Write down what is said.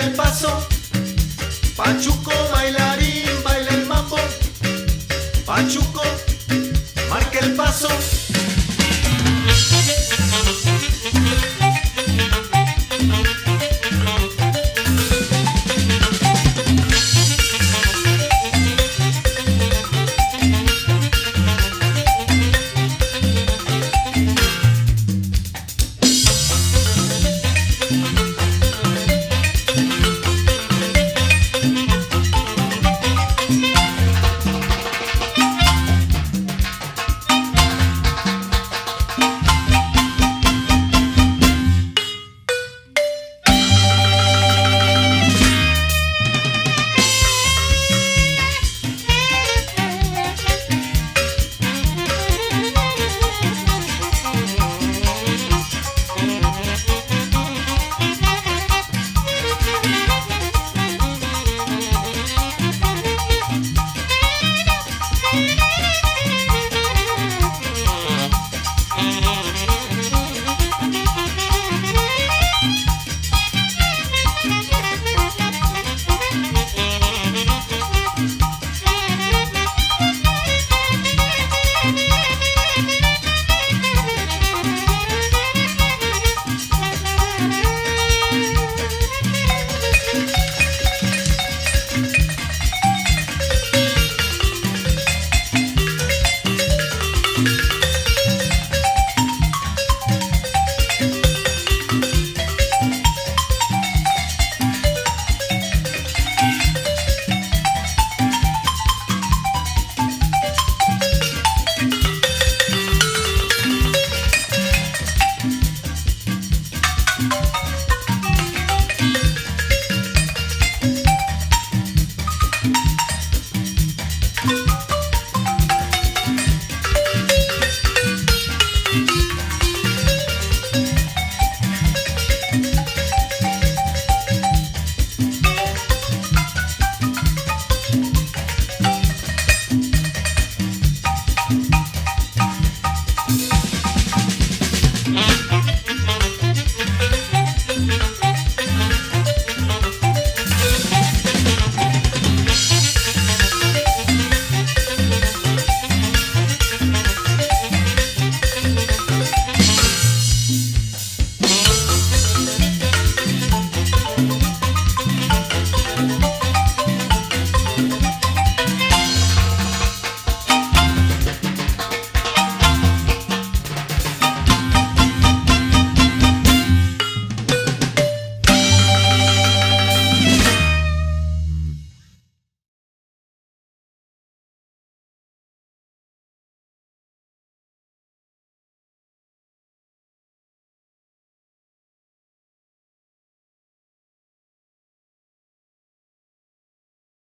El paso. Pachuco, bailarín, baila el mambo. Pachuco.